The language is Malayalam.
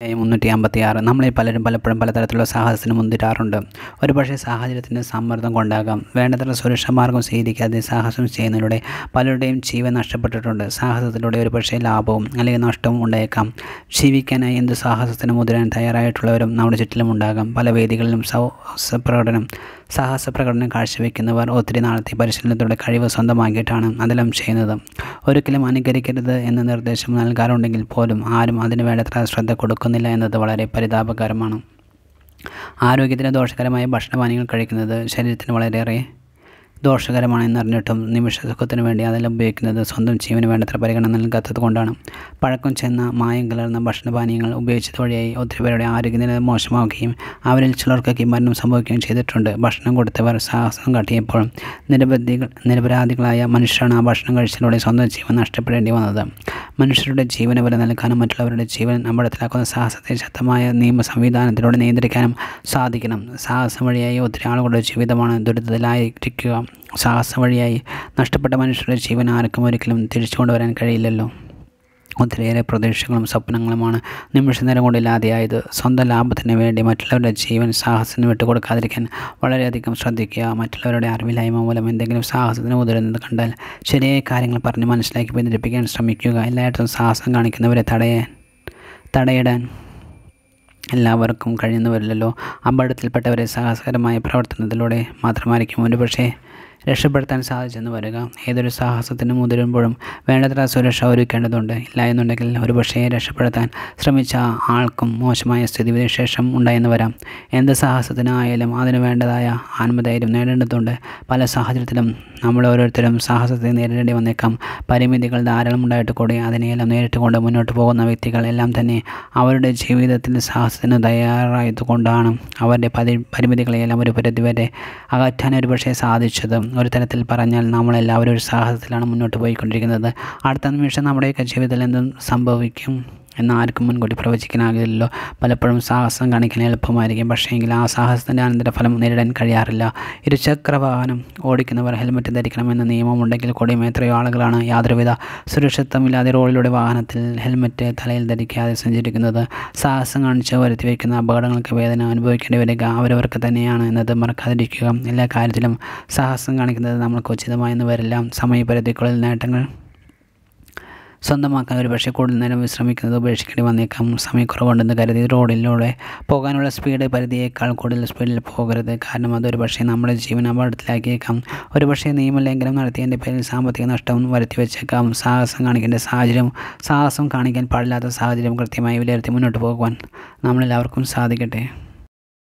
മുന്നൂറ്റി അമ്പത്തി ആറ് നമ്മളിൽ പലരും പലപ്പോഴും പലതരത്തിലുള്ള സാഹസത്തിന് മുന്തിരാറുണ്ട് ഒരുപക്ഷെ സാഹചര്യത്തിന്റെ സമ്മർദ്ദം കൊണ്ടാകാം. വേണ്ടത്ര സുരക്ഷാ മാർഗം സ്വീകരിക്കാതെ സാഹസം ചെയ്യുന്നതിലൂടെ പലരുടെയും ജീവൻ നഷ്ടപ്പെട്ടിട്ടുണ്ട്. സാഹസത്തിലൂടെ ഒരുപക്ഷെ ലാഭവും അല്ലെങ്കിൽ നഷ്ടവും ഉണ്ടായേക്കാം. ജീവിക്കാനായി എന്ത് സാഹസത്തിന് മുതിരാൻ തയ്യാറായിട്ടുള്ളവരും നമ്മുടെ ചുറ്റിലും ഉണ്ടാകാം. പല വേദികളിലും സൗ പ്രകടനം സാഹസ പ്രകടനം കാഴ്ചവെക്കുന്നവർ ഒത്തിരി നാളത്തെ പരിശീലനത്തോടെ കഴിവ് സ്വന്തമാക്കിയിട്ടാണ് അതെല്ലാം ചെയ്യുന്നത്. ഒരിക്കലും അനുകരിക്കരുത് എന്ന നിർദ്ദേശം നൽകാറുണ്ടെങ്കിൽ പോലും ആരും അതിന് വേണ്ടത്ര ശ്രദ്ധ കൊടുക്കുന്നില്ല എന്നത് വളരെ പരിതാപകരമാണ്. ആരോഗ്യത്തിന് ദോഷകരമായ ഭക്ഷണപാനീയങ്ങൾ കഴിക്കുന്നത് ശരീരത്തിന് വളരെയേറെ ദോഷകരമാണെന്നറിഞ്ഞിട്ടും നിമിഷ സുഖത്തിന് വേണ്ടി അതെല്ലാം ഉപയോഗിക്കുന്നത് സ്വന്തം ജീവന് വേണ്ടത്ര പരിഗണന നൽകാത്തത് കൊണ്ടാണ് പഴക്കം ചെന്ന മായം കലർന്ന ഭക്ഷണപാനീയങ്ങൾ ഉപയോഗിച്ചത് വഴിയായി ഒത്തിരി പേരുടെ ആരോഗ്യനില മോശമാവുകയും അവരിൽ ചിലർക്കൊക്കെ മരണം സംഭവിക്കുകയും ചെയ്തിട്ടുണ്ട്. ഭക്ഷണം കൊടുത്തവർ സാഹസം കാട്ടിയപ്പോൾ നിരപരാധികൾ നിരപരാധികളായ മനുഷ്യരാണ് ആ ഭക്ഷണം കഴിച്ചതിലൂടെ സ്വന്തം ജീവൻ നഷ്ടപ്പെടേണ്ടി വന്നത്. മനുഷ്യരുടെ ജീവന വില നൽകാനും മറ്റുള്ളവരുടെ ജീവൻ അപകടത്തിലാക്കുന്ന സാഹസത്തെ ശക്തമായ നിയമ സംവിധാനത്തിലൂടെ നിയന്ത്രിക്കാനും സാധിക്കണം. സാഹസം വഴിയായി ഒത്തിരി ആളുകളുടെ ജീവിതമാണ് ദുരിതത്തിലായിരിക്കുക. സാഹസം വഴിയായി നഷ്ടപ്പെട്ട മനുഷ്യരുടെ ജീവൻ ആർക്കും ഒരിക്കലും തിരിച്ചു കൊണ്ടുവരാൻ കഴിയില്ലല്ലോ. ഒത്തിരിയേറെ പ്രതീക്ഷകളും സ്വപ്നങ്ങളുമാണ് നിമിഷ നേരം കൊണ്ട് ഇല്ലാതെയായത്. സ്വന്തം ലാഭത്തിന് വേണ്ടി മറ്റുള്ളവരുടെ ജീവൻ സാഹസത്തിന് വിട്ടുകൊടുക്കാതിരിക്കാൻ വളരെയധികം ശ്രദ്ധിക്കുക. മറ്റുള്ളവരുടെ അറിവില്ലായ്മ മൂലം എന്തെങ്കിലും സാഹസത്തിന് ഉതരുന്നത് കണ്ടാൽ ശരിയായ കാര്യങ്ങൾ പറഞ്ഞ് മനസ്സിലാക്കി പിന്തിരിപ്പിക്കാൻ ശ്രമിക്കുക. എല്ലായിടത്തും സാഹസം കാണിക്കുന്നവരെ തടയാൻ തടയിടാൻ എല്ലാവർക്കും കഴിയുന്നവരില്ലല്ലോ. അപകടത്തിൽപ്പെട്ടവരെ സാഹസകരമായ പ്രവർത്തനത്തിലൂടെ മാത്രമായിരിക്കും ഒരുപക്ഷെ രക്ഷപ്പെടുത്താൻ സാധിച്ചെന്ന് വരിക ഏതൊരു സാഹസത്തിന് മുതിരുമ്പോഴും വേണ്ടത്ര സുരക്ഷ ഒരുക്കേണ്ടതുണ്ട്. ഇല്ല എന്നുണ്ടെങ്കിൽ ഒരു പക്ഷേ രക്ഷപ്പെടുത്താൻ ശ്രമിച്ച ആൾക്കും മോശമായ സ്ഥിതിവിശേഷം ഉണ്ടായെന്ന് വരാം. എന്ത് സാഹസത്തിനായാലും അതിന് വേണ്ടതായ ആത്മധൈര്യം നേടേണ്ടതുണ്ട്. പല സാഹചര്യത്തിലും നമ്മൾ ഓരോരുത്തരും സാഹസത്തെ നേരിടേണ്ടി വന്നേക്കാം. പരിമിതികൾ ധാരാളം ഉണ്ടായിട്ട് കൂടി അതിനെയെല്ലാം നേരിട്ടുകൊണ്ട് മുന്നോട്ട് പോകുന്ന വ്യക്തികൾ എല്ലാം തന്നെ അവരുടെ ജീവിതത്തിൽ സാഹസത്തിന് തയ്യാറായതുകൊണ്ടാണ് അവരുടെ പരി പരിമിതികളെയെല്ലാം ഒരു പരിധിവരെ അകറ്റാൻ ഒരുപക്ഷെ സാധിച്ചത്. ഒരു തരത്തിൽ പറഞ്ഞാൽ നമ്മളെല്ലാവരും ഒരു സാഹസത്തിലാണ് മുന്നോട്ട് പോയിക്കൊണ്ടിരിക്കുന്നത്. അടുത്ത നിമിഷം നമ്മുടെയൊക്കെ ജീവിതത്തിൽ എന്തും സംഭവിക്കും. എന്ന് ആർക്കും മുൻകൂട്ടി പ്രവചിക്കാനാകില്ലല്ലോ. പലപ്പോഴും സാഹസം കാണിക്കാൻ എളുപ്പമായിരിക്കും. പക്ഷേങ്കിൽ ആ സാഹസത്തിന്റെ അനന്തരഫലം നേരിടാൻ കഴിയാറില്ല. ഇരുചക്ര വാഹനം ഓടിക്കുന്നവർ ഹെൽമെറ്റ് ധരിക്കണമെന്ന നിയമമുണ്ടെങ്കിൽ കൂടിയും എത്രയോ ആളുകളാണ് യാതൊരുവിധ സുരക്ഷിതമില്ലാതെ റോഡിലൂടെ വാഹനത്തിൽ ഹെൽമെറ്റ് തലയിൽ ധരിക്കാതെ സഞ്ചരിക്കുന്നത്. സാഹസം കാണിച്ച് വരുത്തി വയ്ക്കുന്ന അപകടങ്ങൾക്ക് വേദന അനുഭവിക്കേണ്ടി വരിക അവരവർക്ക് തന്നെയാണ് എന്നത് മറക്കാതിരിക്കുക. എല്ലാ കാര്യത്തിലും സാഹസം കാണിക്കുന്നത് നമ്മൾക്ക് ഉചിതമായെന്ന് വരില്ല. സമയപരിധിക്കുള്ളിൽ നേട്ടങ്ങൾ സ്വന്തമാക്കാൻ ഒരു പക്ഷേ കൂടുതൽ നേരം വിശ്രമിക്കുന്നത് ഉപേക്ഷിക്കേണ്ടി വന്നേക്കാം. സമയക്കുറവുണ്ടെന്ന് കരുതി റോഡിലൂടെ പോകാനുള്ള സ്പീഡ് പരിധിയേക്കാൾ കൂടുതൽ സ്പീഡിൽ പോകരുത്. കാരണം അതൊരു പക്ഷേ നമ്മുടെ ജീവൻ അപകടത്തിലാക്കിയേക്കാം. ഒരു പക്ഷേ നിയമലംഘനം നടത്തിയതിന്റെ പേരിൽ സാമ്പത്തിക നഷ്ടവും വരുത്തി വെച്ചേക്കാം സാഹസം കാണിക്കേണ്ട സാഹചര്യം സാഹസം കാണിക്കാൻ പാടില്ലാത്ത സാഹചര്യം കൃത്യമായി വിലയിരുത്തി മുന്നോട്ട് പോകുവാൻ നമ്മളെല്ലാവർക്കും സാധിക്കട്ടെ.